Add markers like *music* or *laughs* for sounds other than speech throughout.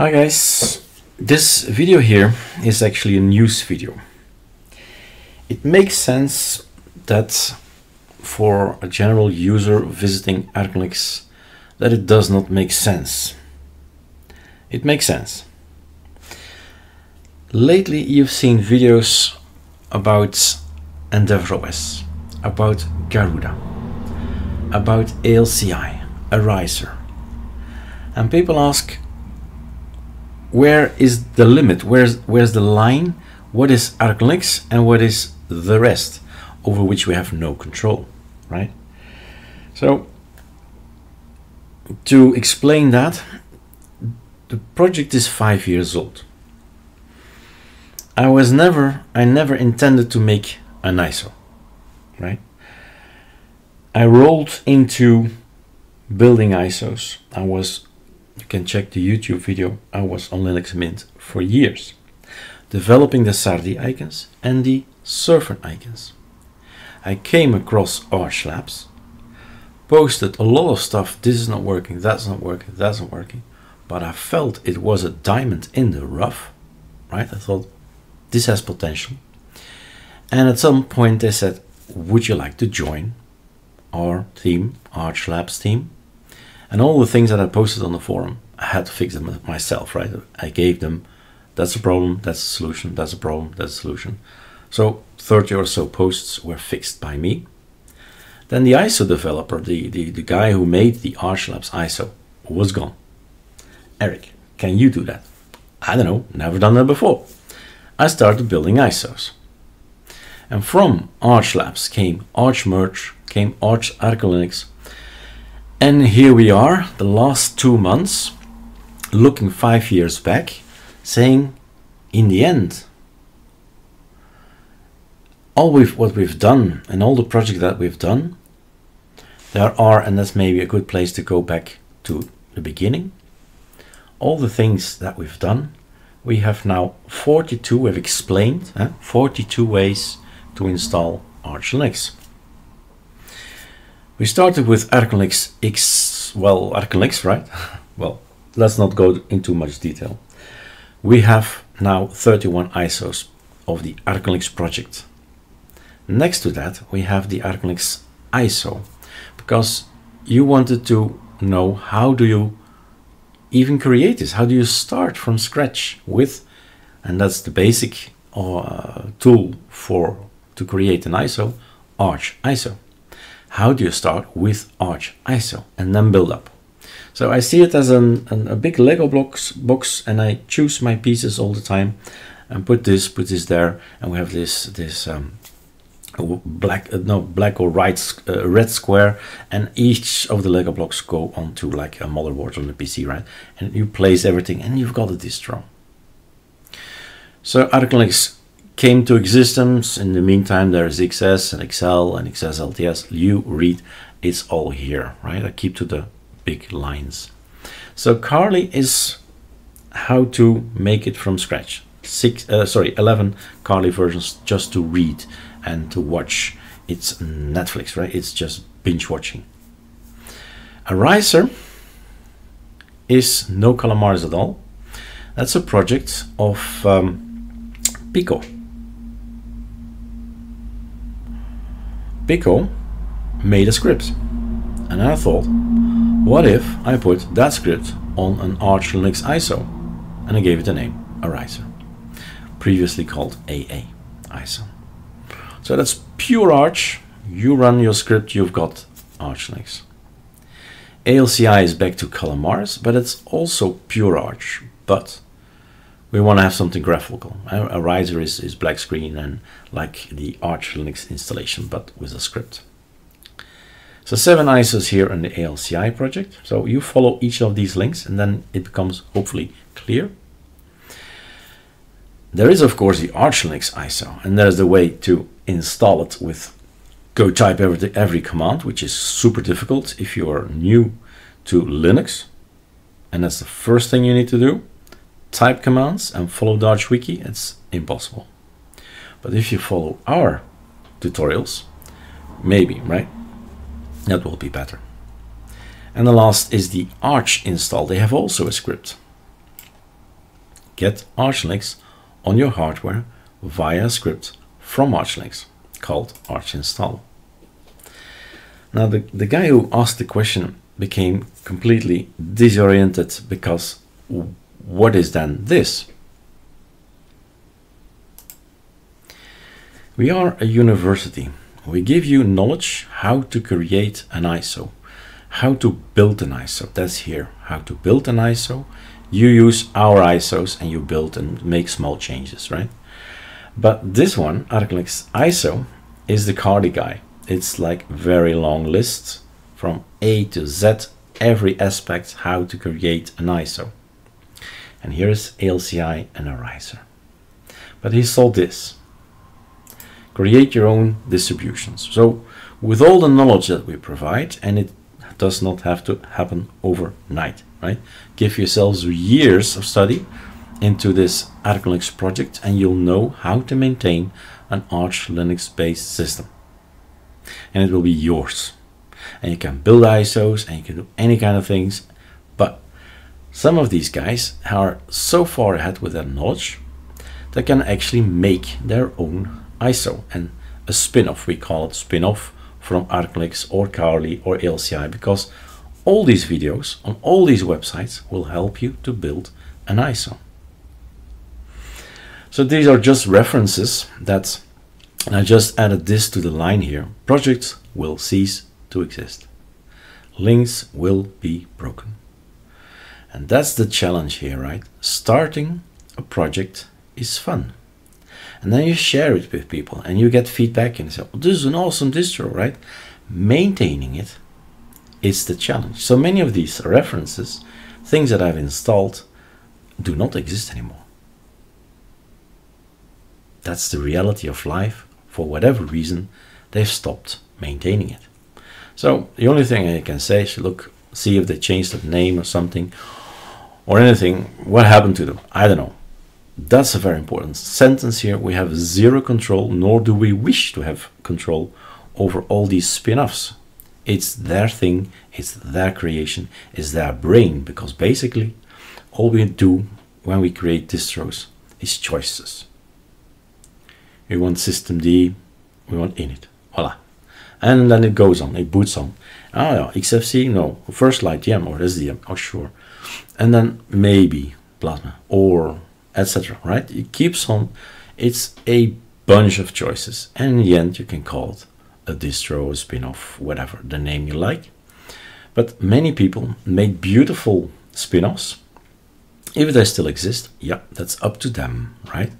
Hi guys, this video here is actually a news video. It makes sense that for a general user visiting ArcoLinux that it does not make sense. It makes sense. Lately you've seen videos about EndeavourOS, about Garuda, about ALCI, Ariser. And people ask, where is the limit? Where's where's the line? What is ArcoLinux and what is the rest over which we have no control, right? So to explain that, the project is five years old. I was never I never intended to make an ISO, right? I rolled into building ISOs. I was you can check the YouTube video. I was on Linux Mint for years, developing the Sardi icons and the Surfn icons. I came across Arch Labs, posted a lot of stuff. This is not working, that's not working, that's not working. But I felt it was a diamond in the rough, right? I thought this has potential. And at some point they said, would you like to join our team, Arch Labs team? And all the things that I posted on the forum, I had to fix them myself, right? I gave them, that's a problem, that's a solution, that's a problem, that's a solution. So 30 or so posts were fixed by me. Then the ISO developer, the, the, the guy who made the Archlabs ISO, was gone. Eric, can you do that? I don't know, never done that before. I started building ISOs. And from Arch Labs came Arch Merge, came Arch ArcoLinux, and here we are, the last two months, looking five years back, saying, in the end, all we've, what we've done and all the projects that we've done, there are, and that's maybe a good place to go back to the beginning, all the things that we've done, we have now 42, we've explained, eh, 42 ways to install Arch Linux. We started with ArcoLinux X, well, ArcoLinux, right? *laughs* well, let's not go into much detail. We have now 31 ISOs of the ArcoLinux project. Next to that, we have the ArcoLinux ISO, because you wanted to know how do you even create this? How do you start from scratch with, and that's the basic uh, tool for to create an ISO, Arch ISO how do you start with Arch ISO and then build up? So I see it as an, an, a big Lego blocks box and I choose my pieces all the time and put this, put this there and we have this, this um, black, uh, no, black or right, uh, red square and each of the Lego blocks go onto like a motherboard on the PC, right? And you place everything and you've got a distro. So ArcoLinux came to existence. In the meantime, there's XS and XL and XS LTS. You read, it's all here, right? I keep to the big lines. So Carli is how to make it from scratch. Six, uh, sorry, 11 Carli versions just to read and to watch. It's Netflix, right? It's just binge watching. Ariser is no Calamares at all. That's a project of um, Pico. Pico made a script. And I thought, what if I put that script on an Arch Linux ISO? And I gave it a name, Ariser, previously called AA ISO. So that's pure Arch. You run your script, you've got Arch Linux. ALCI is back to Calamares, but it's also pure Arch. But we want to have something graphical. Ariser is, is black screen and like the Arch Linux installation, but with a script. So seven ISOs here in the ALCI project. So you follow each of these links and then it becomes hopefully clear. There is of course the Arch Linux ISO and there's the way to install it with go type every, every command, which is super difficult if you are new to Linux. And that's the first thing you need to do type commands and follow Arch Wiki, it's impossible. But if you follow our tutorials, maybe, right? That will be better. And the last is the Arch install. They have also a script. get Arch Linux on your hardware via a script from Arch Linux called Arch install. Now the, the guy who asked the question became completely disoriented because what is then this? We are a university. We give you knowledge how to create an ISO, how to build an ISO. That's here. How to build an ISO. You use our ISOs and you build and make small changes, right? But this one, ArcLinks ISO, is the Carli guy. It's like very long lists from A to Z, every aspect how to create an ISO. And here is ALCI and. But he saw this create your own distributions. So with all the knowledge that we provide, and it does not have to happen overnight, right? Give yourselves years of study into this ArcoLinux project and you'll know how to maintain an Arch Linux based system. And it will be yours. And you can build ISOs and you can do any kind of things. Some of these guys are so far ahead with their knowledge they can actually make their own ISO and a spin-off. We call it spin-off from ArcoLinux or Carli or LCI because all these videos on all these websites will help you to build an ISO. So these are just references that I just added this to the line here. Projects will cease to exist. Links will be broken. And that's the challenge here, right? Starting a project is fun and then you share it with people and you get feedback and say, well, this is an awesome distro, right? Maintaining it is the challenge. So many of these references, things that I've installed, do not exist anymore. That's the reality of life. For whatever reason, they've stopped maintaining it. So the only thing I can say is look, see if they changed the name or something or anything. What happened to them? I don't know. That's a very important sentence here. We have zero control, nor do we wish to have control over all these spin-offs. It's their thing, it's their creation, it's their brain, because basically all we do when we create distros is choices. We want system D, we want init. And then it goes on, it boots on. Ah, yeah, Xfce, no. First light, DM or SDM, oh sure. And then maybe Plasma or etc. Right? It keeps on. It's a bunch of choices, and in the end, you can call it a distro, a spin-off, whatever the name you like. But many people make beautiful spin-offs. If they still exist, yeah, that's up to them, right?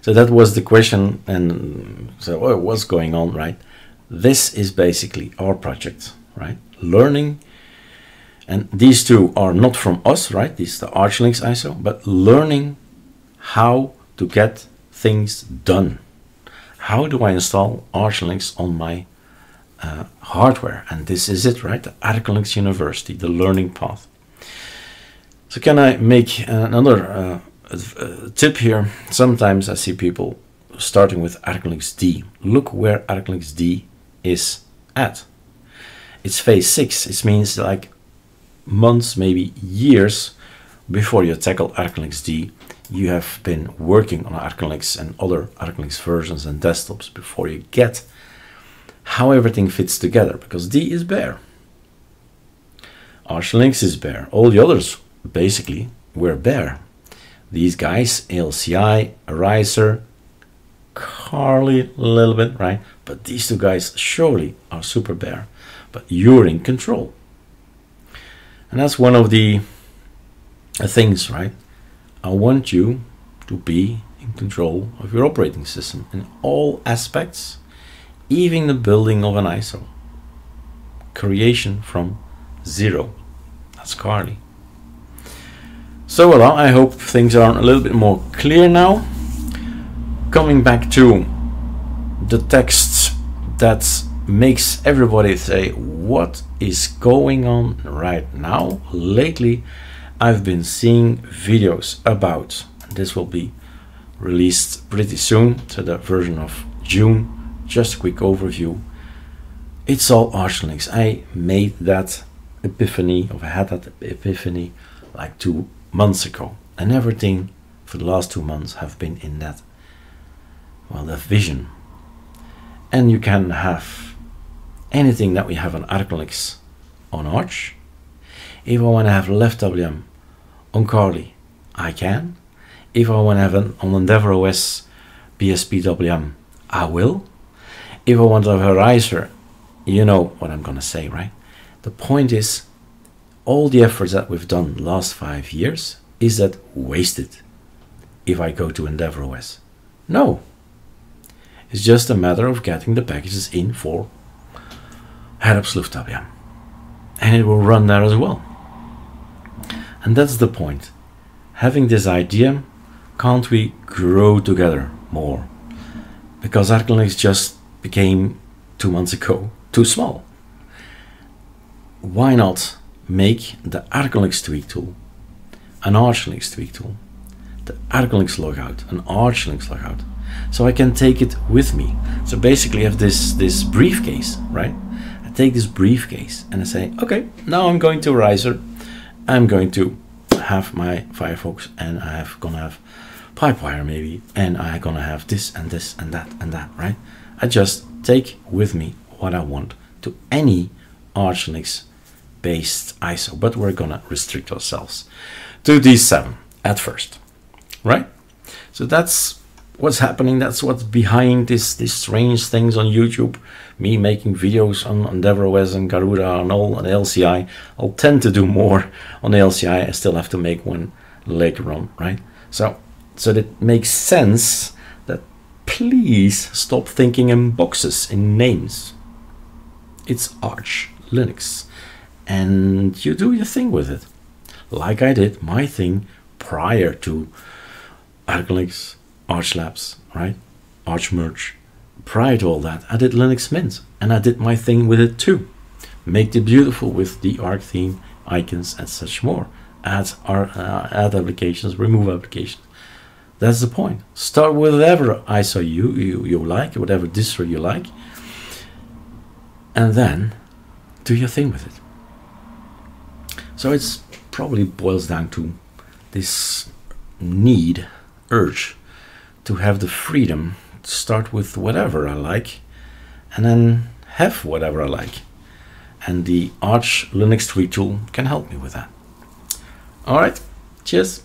So that was the question, and so oh, what's going on, right? This is basically our project, right? Learning and these two are not from us, right? These the Arch Linux ISO, but learning how to get things done. How do I install ArchLinux on my uh, hardware? And this is it, right? The ArchLinux University, the learning path. So can I make another uh, uh, tip here? Sometimes I see people starting with ArcoLinux D. Look where ArcoLinux D is at. It's phase six. It means like months, maybe years before you tackle ArcoLinux D you have been working on ArcoLinux and other ArcoLinux versions and desktops before you get how everything fits together because D is bare. ArchLinux is bare. All the others basically were bare. These guys, ALCI, Ariser, Carli a little bit, right? But these two guys surely are super bare. But you're in control. And that's one of the uh, things, right? I want you to be in control of your operating system in all aspects, even the building of an ISO. Creation from zero. That's Carli. So well, I hope things are a little bit more clear now. Coming back to the text that makes everybody say, what is going on right now? Lately, I've been seeing videos about, this will be released pretty soon, to the version of June, just a quick overview. It's all ArchLinux. I made that epiphany, or had that epiphany like two months ago, and everything for the last two months have been in that, well, that vision. And you can have anything that we have on ArcoLinux on Arch. If I want to have left WM on Kali, I can. If I want to have an on Endeavour OS BSPWM, I will. If I want to have you know what I'm going to say, right? The point is, all the efforts that we've done last five years, is that wasted if I go to Endeavour OS? No. It's just a matter of getting the packages in for herbstluftwm. And it will run there as well. And that's the point. Having this idea, can't we grow together more? Because ArcoLinux just became two months ago too small. Why not make the ArcoLinux tweak tool an ArchLinux tweak tool, the ArcoLinux logout, an ArchLinux logout, so I can take it with me. So basically, I have this this briefcase, right? I take this briefcase and I say, okay, now I'm going to Riser. I'm going to have my Firefox, and I have gonna have Pipewire maybe, and I'm gonna have this and this and that and that, right? I just take with me what I want to any ArchLinux based ISO, but we're gonna restrict ourselves to these seven at first, right? So that's what's happening. That's what's behind this these strange things on YouTube. Me making videos on Endeavour OS and Garuda and all on LCI. I'll tend to do more on LCI. I still have to make one later on, right? So so that makes sense that please stop thinking in boxes in names. It's Arch Linux, and you do your thing with it like I did my thing prior to ArcoLinux, Arch Labs, right? Arch Merge. Prior to all that, I did Linux Mint, and I did my thing with it too. Make it beautiful with the Arc theme, icons, and such more. Add, uh, add applications, remove applications. That's the point. Start with whatever ISO you, you, you like, whatever distro you like, and then do your thing with it. So it's probably boils down to this need, urge to have the freedom to start with whatever I like and then have whatever I like. And the Arch Linux tweak tool can help me with that. All right, cheers.